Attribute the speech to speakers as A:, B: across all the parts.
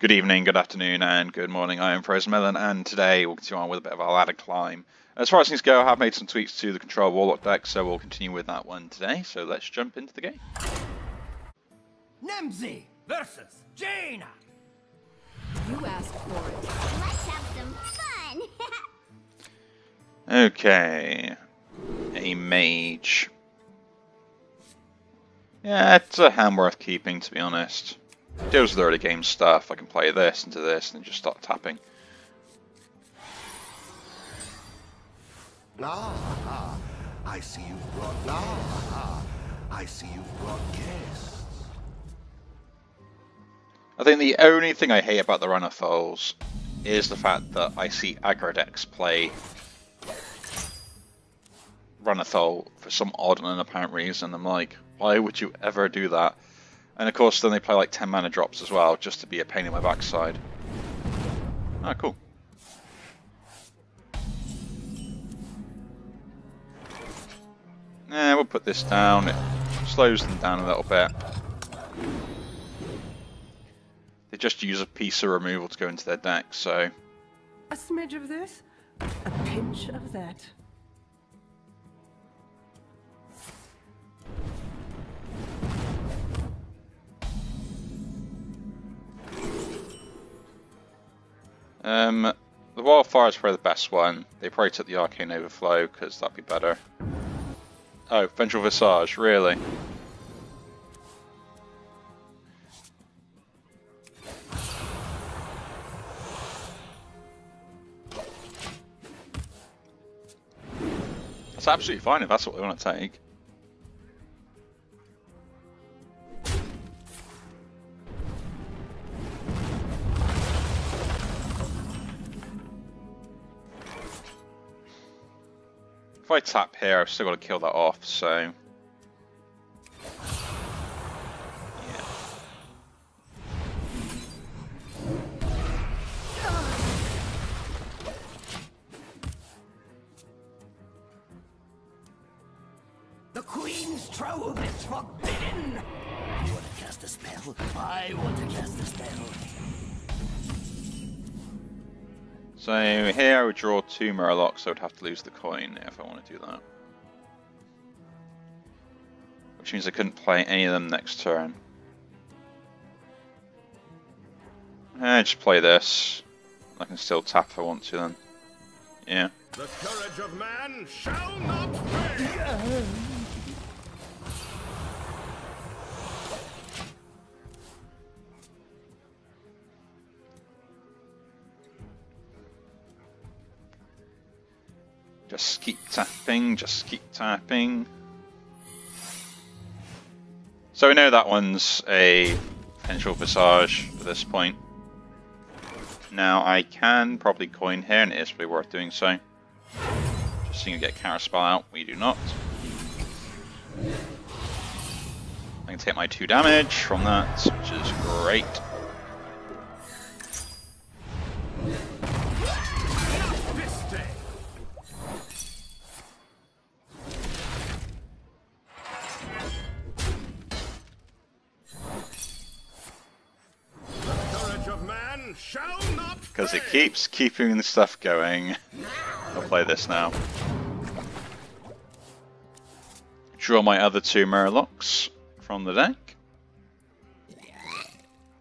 A: Good evening, good afternoon, and good morning. I am Frozen Melon, and today we'll continue on with a bit of a ladder climb. As far as things go, I have made some tweaks to the Control Warlock deck, so we'll continue with that one today. So let's jump into the game.
B: Nemsy versus Jaina.
C: You asked for it.
D: Let's have some fun!
A: Okay, a mage. Yeah, it's a hand worth keeping, to be honest. Deals with early game stuff. I can play this into this and just start tapping.
E: Ah, I see you've brought. Ah, I see you've brought guests.
A: I think the only thing I hate about the Renathals is the fact that I see aggro decks play Renathal for some odd and apparent reason. I'm like, why would you ever do that? And of course, then they play like 10 mana drops as well, just to be a pain in my backside. Ah, cool. Yeah, we'll put this down. It slows them down a little bit. They just use a piece of removal to go into their deck, so...
C: A smidge of this, a pinch of that.
A: Um, the Wildfire is probably the best one. They probably took the Arcane Overflow, because that'd be better. Oh, Vengeful Visage, really? That's absolutely fine if that's what they want to take. If I tap here, I've still got to kill that off, so...
B: The Queen's trove is forbidden. You want to cast a spell? I want to cast a spell.
A: So here I would draw two Murlocs, so I would have to lose the coin if I want to do that. Which means I couldn't play any of them next turn. Eh, just play this. I can still tap if I want to then. Yeah.
E: The courage of man shall not fail.
A: Just keep tapping, just keep tapping. So we know that one's a potential Visage at this point. Now I can probably coin here, and it is probably worth doing so. Just seeing you get counter spell out, we do not. I can take my two damage from that, which is great. Because it keeps keeping the stuff going. I'll play this now. Draw my other two Murlocs from the deck.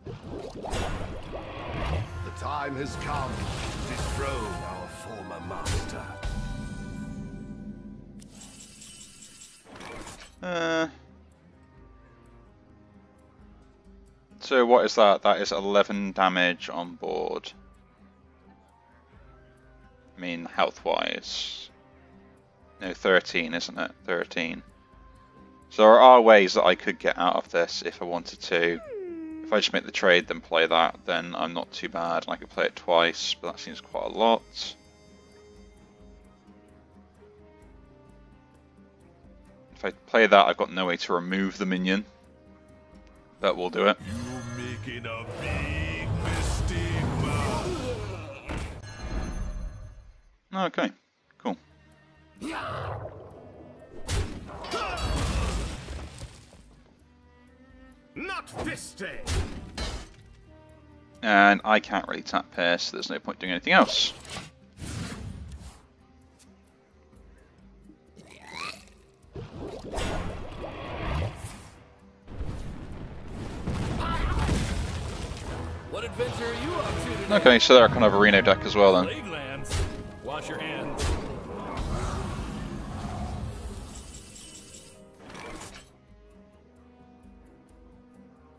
E: The time has come to dethrone our former master.
A: Uh, so what is that? That is 11 damage on board. I mean, health-wise. No, 13, isn't it? 13. So there are ways that I could get out of this if I wanted to. If I just make the trade, then play that, then I'm not too bad. And I could play it twice, but that seems quite a lot. If I play that, I've got no way to remove the minion. But we'll do it. Okay, cool.
E: Not Viste.
A: And I can't really tap here, so there's no point doing anything else.
F: What adventure are you up to today?
A: Okay, so they're kind of a Reno deck as well then.
F: Plague. Wash your hands.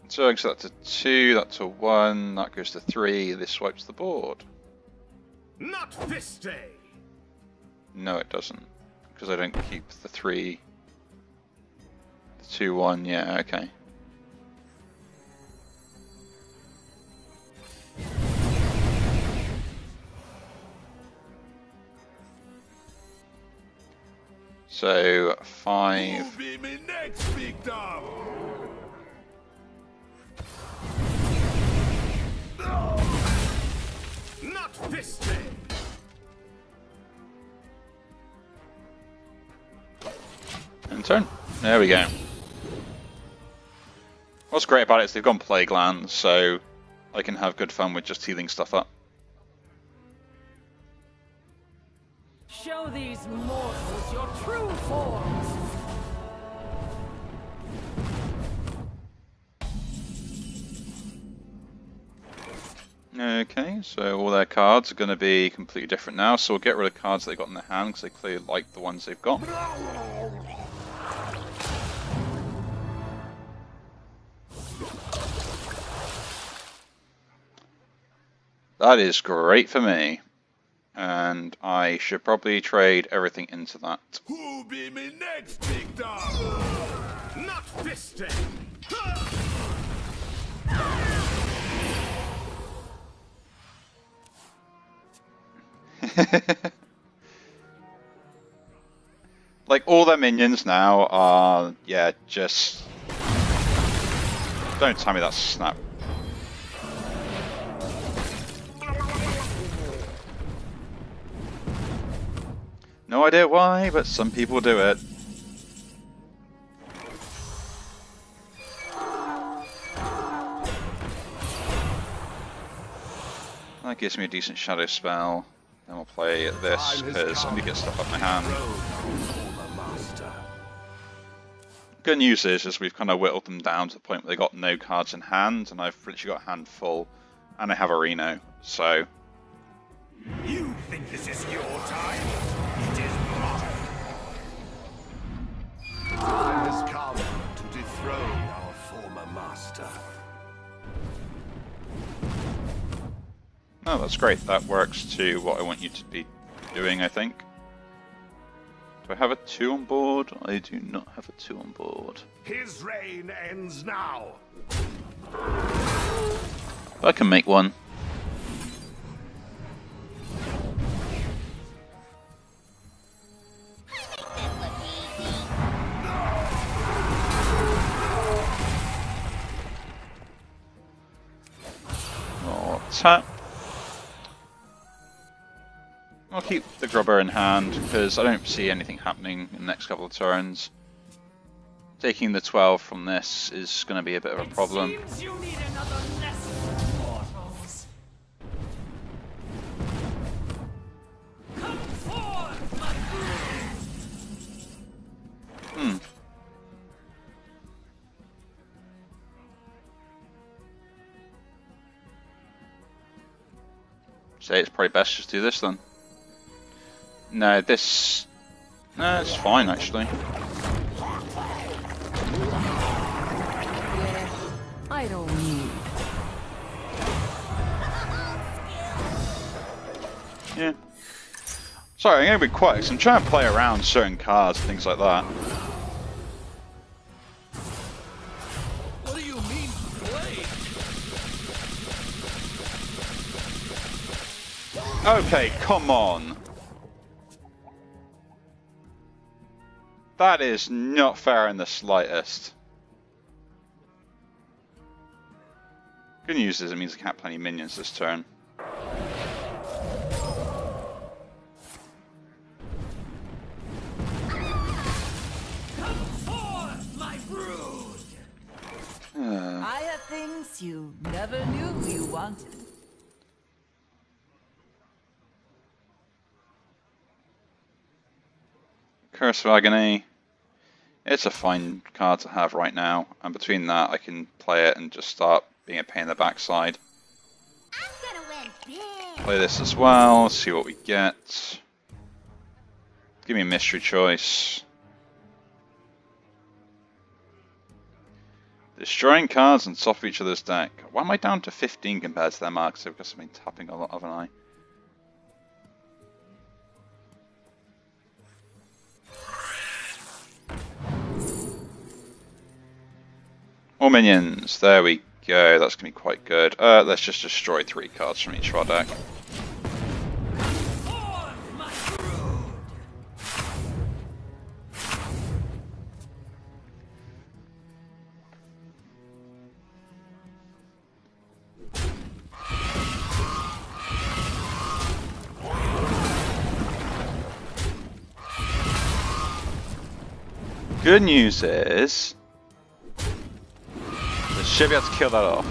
A: So I guess that's a 2, that's a 1, that goes to 3, this wipes the board.
F: Not this day.
A: No, it doesn't. Because I don't keep the 3. The 2, 1, yeah, okay. So, 5.
E: be me next?
F: Not this day.
A: And turn. There we go. What's great about it is they've gone Plague Lands, so I can have good fun with just healing stuff up.
C: Show these mortals your true forms.
A: Okay, so all their cards are going to be completely different now, so we'll get rid of cards they've got in their hand because they clearly like the ones they've got. That is great for me. And I should probably trade everything into that.
E: Who be me next, big dog?
F: Not this day.
A: like all their minions now are yeah, just don't tell me that's snap. No idea why, but some people do it. That gives me a decent shadow spell. Then we'll play this because I need to get stuff up my hand. Good news is, is we've kind of whittled them down to the point where they got no cards in hand, and I've literally got a hand full, and I have a Reno, so
E: You think this is your time? It is mine. Time has come to dethrone our former master.
A: oh, that's great. That works to what I want you to be doing, I think. Do I have a two on board? I do not have a two on board.
E: His reign ends now.
A: I can make one. I'll. Keep the grubber in hand because I don't see anything happening in the next couple of turns. Taking the 12 from this is going to be a bit of a problem. Say it's probably best just do this then. No, this. No, it's fine actually.
C: I don't need.
A: Yeah. Sorry, I'm gonna be quiet 'cause I'm trying to play around certain cards and things like that. Okay, come on. That is not fair in the slightest. Good news is it means I can't play any minions this turn.
C: I have things
G: you never knew you wanted.
A: Curse of Agony. It's a fine card to have right now, and between that I can play it and just start being a pain in the backside. Play this as well, see what we get. Give me a mystery choice. Destroying cards on top of each other's deck. Why am I down to 15 compared to their marks? I've been tapping a lot, haven't I? More minions. There we go. That's going to be quite good. Uh, let's just destroy three cards from each of our deck. Good news is, should be able to kill that off.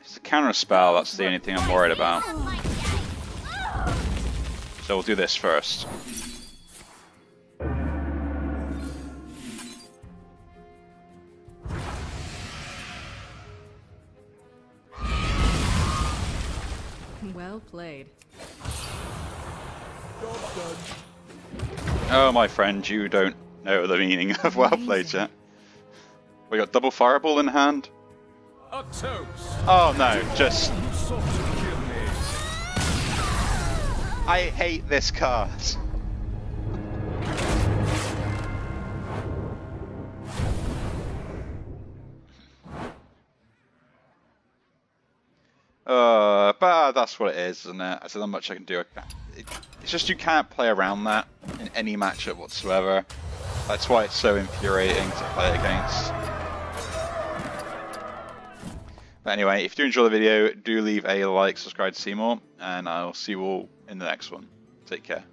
A: It's a counter spell, that's the only thing I'm worried about. So we'll do this first. Oh, my friend, you don't know the meaning of well played yet. We got double fireball in hand. Oh no, just
F: You sought to kill me.
A: I hate this card. Uh, but that's what it is, isn't it? There's not much I can do. It, just you can't play around that in any matchup whatsoever. That's why it's so infuriating to play against. But anyway, if you enjoy the video, do leave a like, subscribe to see more, and I'll see you all in the next one. Take care.